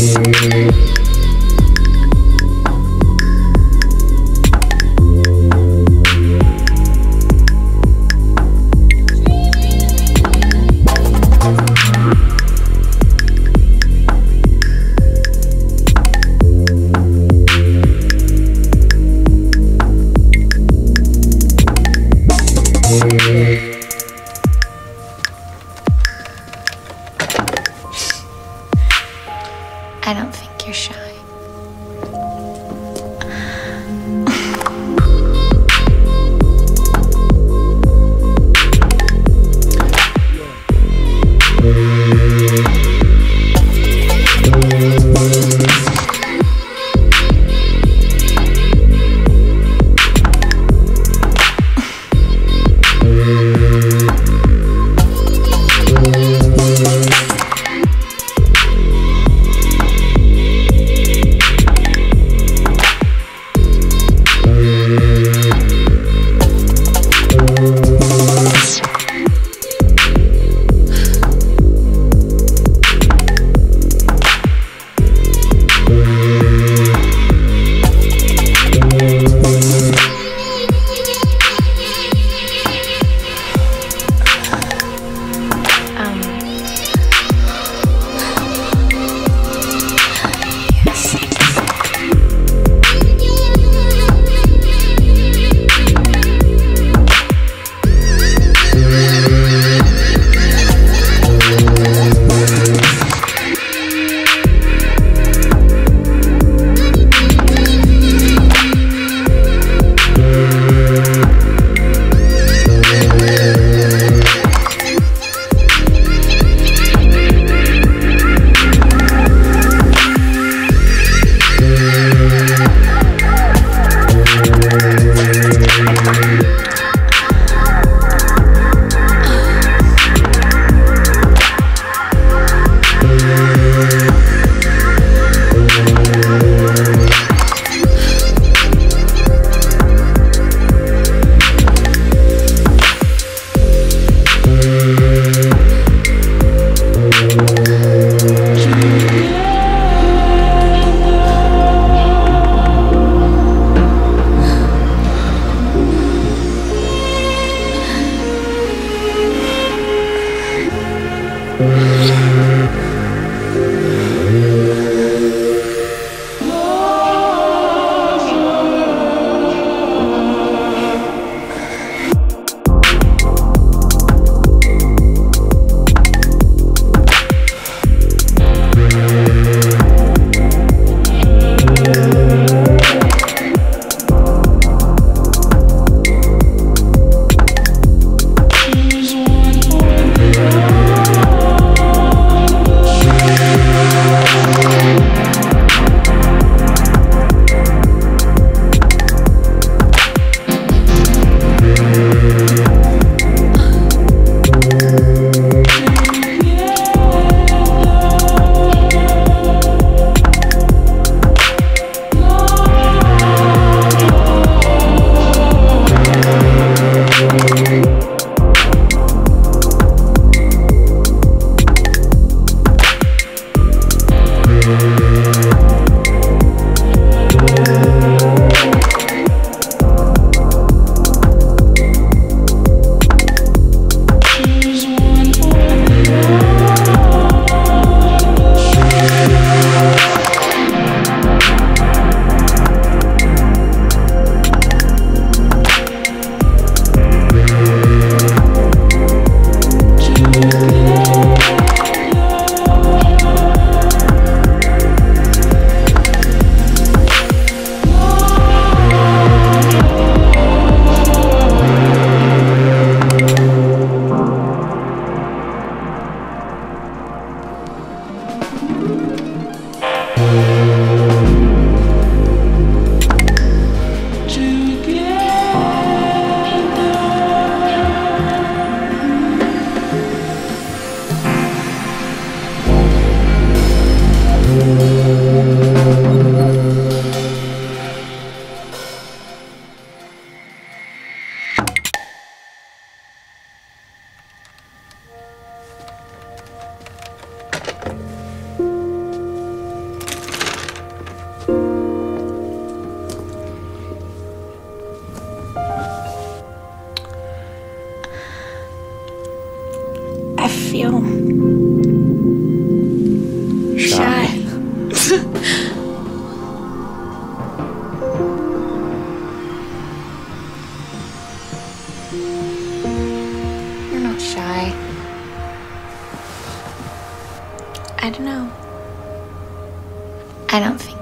Um. Yes. You're not shy. I don't know. I don't think